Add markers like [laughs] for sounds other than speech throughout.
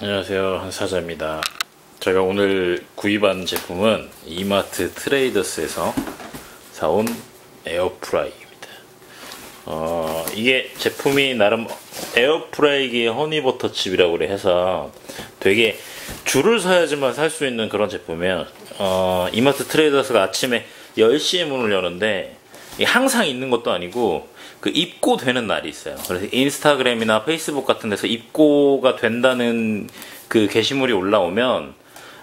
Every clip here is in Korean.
안녕하세요. 한사자입니다. 제가 오늘 구입한 제품은 이마트 트레이더스에서 사온 에어프라이어입니다. 어, 이게 제품이 나름 에어프라이기의 허니버터칩이라고 해서 되게 줄을 서야지만 살 수 있는 그런 제품이에요. 어, 이마트 트레이더스가 아침에 10시에 문을 여는데 항상 있는 것도 아니고 그 입고 되는 날이 있어요. 그래서 인스타그램이나 페이스북 같은 데서 입고가 된다는 그 게시물이 올라오면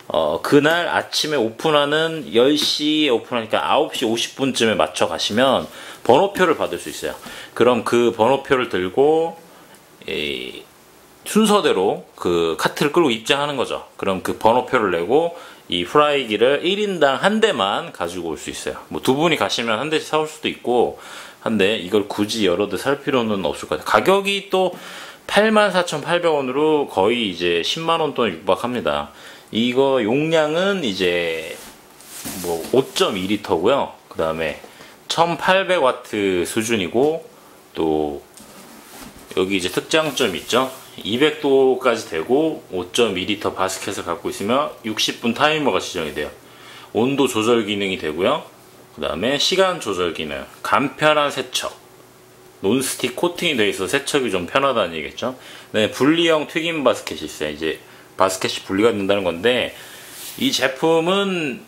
어, 그날 아침에 오픈하는 10시에 오픈하니까 9시 50분쯤에 맞춰 가시면 번호표를 받을 수 있어요. 그럼 그 번호표를 들고 이, 순서대로 그 카트를 끌고 입장하는 거죠. 그럼 그 번호표를 내고 이 프라이기를 1인당 한 대만 가지고 올 수 있어요. 뭐 두 분이 가시면 한 대씩 사올 수도 있고 한데 이걸 굳이 대살 필요는 없을 것 같아요. 가격이 또 84,800원으로 거의 이제 10만원 돈 육박합니다. 이거 용량은 이제 뭐 5.2리터고요. 그 다음에 1800와트 수준이고 또 여기 이제 특장점 있죠. 200도까지 되고 5.2리터 바스켓을 갖고 있으면 60분 타이머가 지정이 돼요. 온도 조절 기능이 되고요. 그 다음에 시간 조절 기능, 간편한 세척, 논스틱 코팅이 되어 있어 세척이 좀 편하다는 얘기겠죠. 네, 분리형 튀김 바스켓이 있어요. 이제 바스켓이 분리가 된다는 건데 이 제품은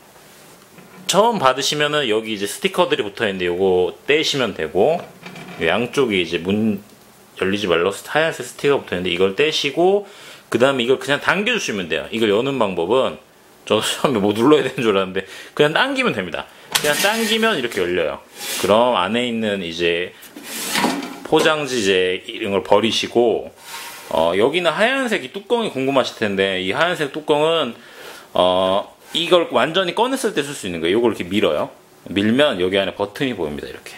처음 받으시면은 여기 이제 스티커들이 붙어 있는데 요거 떼시면 되고 양쪽이 이제 문 열리지 말라고 하얀색 스티커가 붙어 있는데 이걸 떼시고 그 다음에 이걸 그냥 당겨주시면 돼요. 이걸 여는 방법은 저도 처음에 뭐 눌러야 되는 줄 알았는데 그냥 당기면 됩니다. 그냥 당기면 이렇게 열려요. 그럼 안에 있는 이제 포장지 이제 이런 걸 버리시고 어, 여기는 하얀색 이 뚜껑이 궁금하실 텐데 이 하얀색 뚜껑은 어, 이걸 완전히 꺼냈을 때 쓸 수 있는 거예요. 이걸 이렇게 밀어요. 밀면 여기 안에 버튼이 보입니다. 이렇게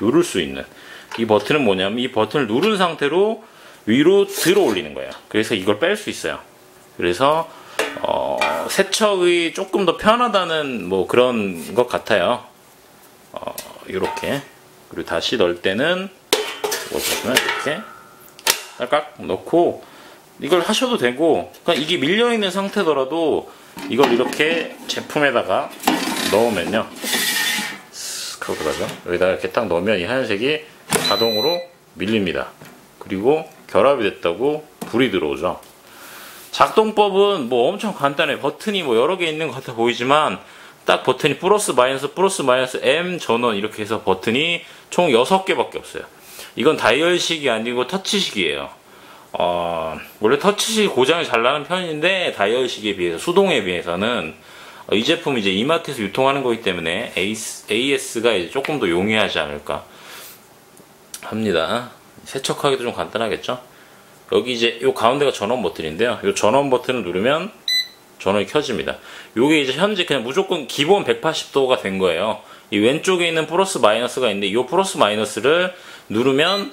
누를 수 있는 이 버튼은 뭐냐면 이 버튼을 누른 상태로 위로 들어 올리는 거예요. 그래서 이걸 뺄 수 있어요. 그래서 어, 세척이 조금 더 편하다는 뭐 그런 것 같아요. 어, 이렇게 그리고 다시 넣을 때는 보시면 이렇게 깍 넣고 이걸 하셔도 되고 그러니까 이게 밀려 있는 상태더라도 이걸 이렇게 제품에다가 넣으면요. 스크로 들어가죠. 여기다가 이렇게 딱 넣으면 이 하얀색이 자동으로 밀립니다. 그리고 결합이 됐다고 불이 들어오죠. 작동법은 뭐 엄청 간단해. 버튼이 뭐 여러 개 있는 것 같아 보이지만 딱 버튼이 플러스 마이너스 플러스 마이너스 M 전원 이렇게 해서 버튼이 총 6개밖에 없어요. 이건 다이얼식이 아니고 터치식이에요. 어, 원래 터치식 고장이 잘 나는 편인데 다이얼식에 비해서 수동에 비해서는 어, 이 제품 이제 이마트에서 유통하는 거기 때문에 AS가 이제 조금 더 용이하지 않을까 합니다. 세척하기도 좀 간단하겠죠? 여기 이제 요 가운데가 전원 버튼인데요. 요 전원 버튼을 누르면 전원이 켜집니다. 요게 이제 현재 그냥 무조건 기본 180도가 된 거예요. 이 왼쪽에 있는 플러스 마이너스가 있는데 이 플러스 마이너스를 누르면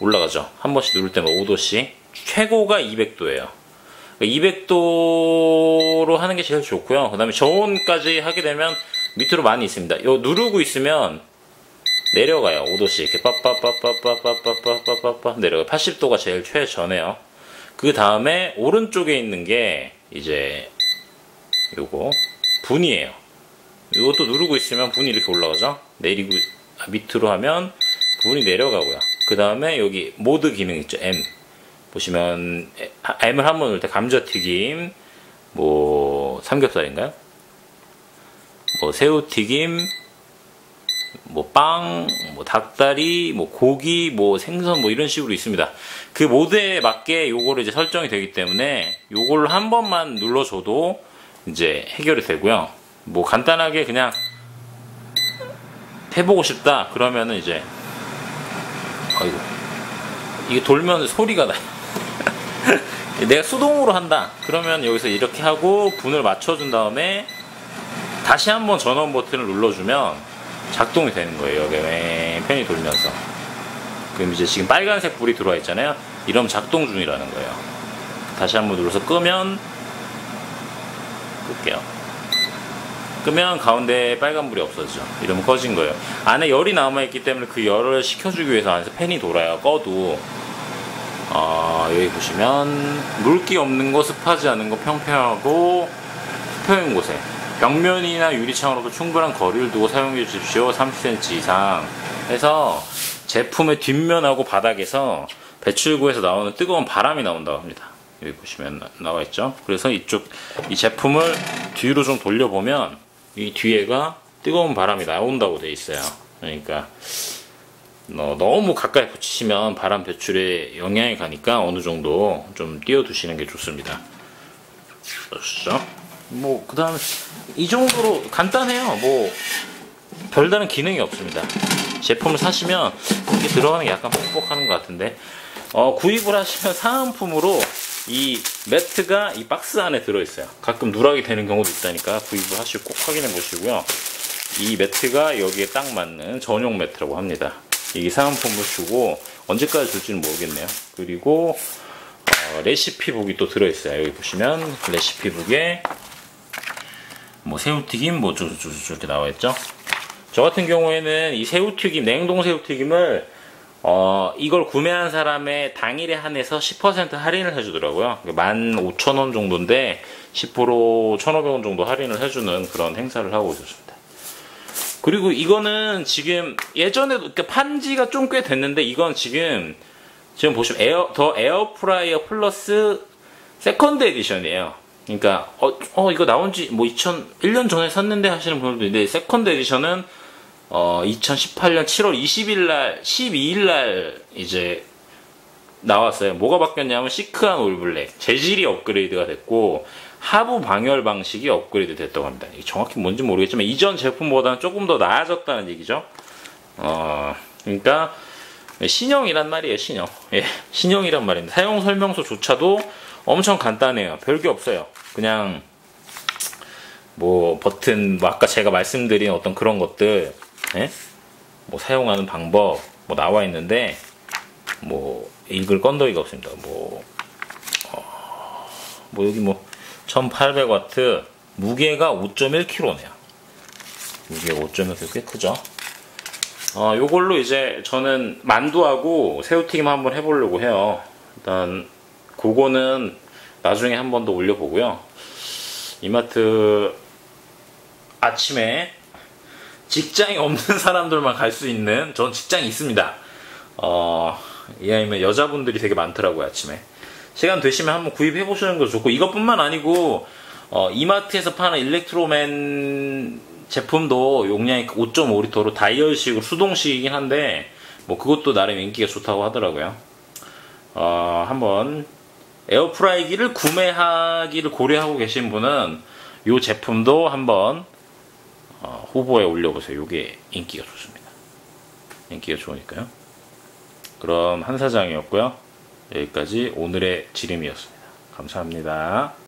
올라가죠. 한 번씩 누를 때마다 5도씩. 최고가 200도예요. 200도로 하는 게 제일 좋고요. 그 다음에 저온까지 하게 되면 밑으로 많이 있습니다. 요 누르고 있으면 내려가요. 5도씩 이렇게 빠빠빠빠빠빠빠빠빠빠 내려가요. 80도가 제일 최전에요. 그 다음에 오른쪽에 있는 게 이제 요거 분이에요. 이것도 누르고 있으면 분이 이렇게 올라가죠. 내리고 밑으로 하면 분이 내려가고요. 그 다음에 여기 모드 기능 있죠. M 보시면 M을 한번 누를 때 감자튀김, 뭐 삼겹살인가요? 뭐 새우튀김, 뭐 빵, 뭐 닭다리, 뭐 고기, 뭐 생선 뭐 이런 식으로 있습니다. 그 모드에 맞게 요거를 이제 설정이 되기 때문에 요걸 한 번만 눌러줘도 이제 해결이 되고요. 뭐 간단하게 그냥 해보고 싶다 그러면은 이제 아이고 이게 돌면 소리가 나. [laughs] 내가 수동으로 한다. 그러면 여기서 이렇게 하고 분을 맞춰준 다음에 다시 한번 전원 버튼을 눌러주면 작동이 되는 거예요. 여기 팬이 돌면서. 그럼 이제 지금 빨간색 불이 들어와 있잖아요. 이러면 작동 중이라는 거예요. 다시 한번 눌러서 끄면 끌게요. 끄면 가운데 빨간 불이 없어지죠. 이러면 꺼진 거예요. 안에 열이 남아있기 때문에 그 열을 식혀주기 위해서 안에서 팬이 돌아요. 꺼도. 어, 여기 보시면 물기 없는 거 습하지 않은 거 평평하고 습해인 곳에 벽면이나 유리창으로도 충분한 거리를 두고 사용해 주십시오. 30cm 이상. 해서 제품의 뒷면하고 바닥에서 배출구에서 나오는 뜨거운 바람이 나온다고 합니다. 여기 보시면 나- 나와 있죠? 그래서 이쪽 이 제품을 뒤로 좀 돌려보면 이 뒤에가 뜨거운 바람이 나온다고 돼 있어요. 그러니까 어, 너무 가까이 붙이시면 바람 배출에 영향이 가니까 어느 정도 좀 띄워두시는 게 좋습니다. 그렇죠? 뭐, 그 다음에 이 정도로 간단해요. 뭐, 별다른 기능이 없습니다. 제품을 사시면 이게 들어가는 게 약간 뻑뻑하는 것 같은데, 어, 구입을 하시면 사은품으로 이 매트가 이 박스 안에 들어있어요. 가끔 누락이 되는 경우도 있다니까 구입을 하시고 꼭 확인해 보시고요. 이 매트가 여기에 딱 맞는 전용 매트라고 합니다. 이게 사은품을 주고 언제까지 줄지는 모르겠네요. 그리고 어, 레시피북이 또 들어있어요. 여기 보시면 레시피북에 뭐 새우튀김 뭐 저저저 이렇게 나와 있죠. 저 같은 경우에는 이 새우튀김 냉동 새우튀김을 어, 이걸 구매한 사람의 당일에 한해서 10% 할인을 해주더라고요. 15,000원 정도인데 10% 1,500원 정도 할인을 해주는 그런 행사를 하고 있었습니다. 그리고 이거는 지금 예전에도 그러니까 판지가 좀 꽤 됐는데 이건 지금 지금 보시면 에어 더 에어프라이어 플러스 second edition이에요. 그러니까 어, 어 이거 나온 지 뭐 2001년 전에 샀는데 하시는 분들도 있는데 second edition은 어 2018년 7월 20일 날 12일 날 이제 나왔어요. 뭐가 바뀌었냐면 시크한 all black 재질이 업그레이드가 됐고 하부 방열 방식이 업그레이드 됐다고 합니다. 정확히 뭔지 모르겠지만 이전 제품보다는 조금 더 나아졌다는 얘기죠. 어 그러니까 신형이란 말이에요. 신형. 예, 신형이란 말입니다. 사용 설명서조차도 엄청 간단해요. 별게 없어요. 그냥 뭐 버튼 뭐 아까 제가 말씀드린 어떤 그런 것들 예? 뭐 사용하는 방법 뭐 나와 있는데 뭐 읽을 건더기가 없습니다. 뭐, 어, 뭐 여기 뭐 1800와트 무게가 5.1kg네요. 무게가 5.1kg 꽤 크죠? 어, 요걸로 이제 저는 만두하고 새우튀김 한번 해보려고 해요. 일단 그거는 나중에 한 번 더 올려보고요. 이마트 아침에 직장이 없는 사람들만 갈 수 있는 전 직장이 있습니다. 어, 이아이면 여자분들이 되게 많더라고요 아침에. 시간 되시면 한번 구입해 보시는 거 좋고 이것뿐만 아니고 어, 이마트에서 파는 일렉트로맨 제품도 용량이 5.5리터로 다이얼식으로 수동식이긴 한데 뭐 그것도 나름 인기가 좋다고 하더라고요. 어, 한번 에어프라이기를 구매하기를 고려하고 계신 분은 이 제품도 한번 어, 후보에 올려보세요. 이게 인기가 좋습니다. 인기가 좋으니까요. 그럼 한 사장이었고요. 여기까지 오늘의 지름이었습니다. 감사합니다.